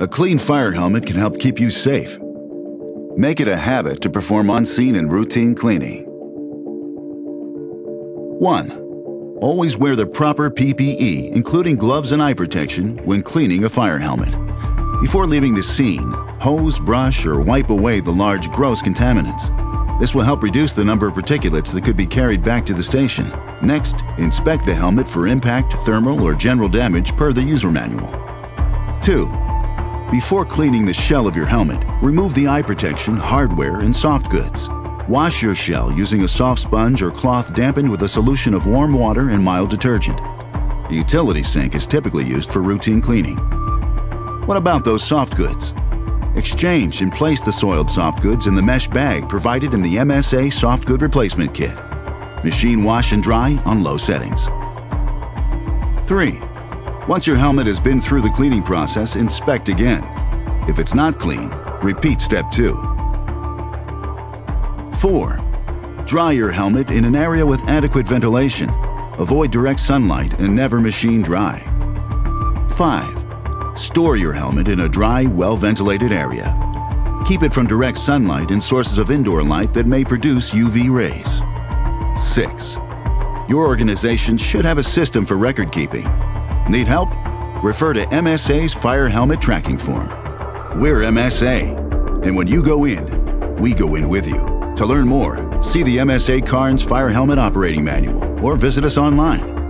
A clean fire helmet can help keep you safe. Make it a habit to perform on-scene and routine cleaning. 1. Always wear the proper PPE, including gloves and eye protection, when cleaning a fire helmet. Before leaving the scene, hose, brush, or wipe away the large gross contaminants. This will help reduce the number of particulates that could be carried back to the station. Next, inspect the helmet for impact, thermal, or general damage per the user manual. 2. Before cleaning the shell of your helmet, remove the eye protection, hardware, and soft goods. Wash your shell using a soft sponge or cloth dampened with a solution of warm water and mild detergent. The utility sink is typically used for routine cleaning. What about those soft goods? Exchange and place the soiled soft goods in the mesh bag provided in the MSA Soft Good Replacement Kit. Machine wash and dry on low settings. 3. Once your helmet has been through the cleaning process, inspect again. If it's not clean, repeat step 2. 4. Dry your helmet in an area with adequate ventilation. Avoid direct sunlight and never machine dry. 5. Store your helmet in a dry, well-ventilated area. Keep it from direct sunlight and sources of indoor light that may produce UV rays. 6. Your organization should have a system for record keeping. Need help? Refer to MSA's Fire Helmet Tracking Form. We're MSA, and when you go in, we go in with you. To learn more, see the MSA Cairns Fire Helmet Operating Manual or visit us online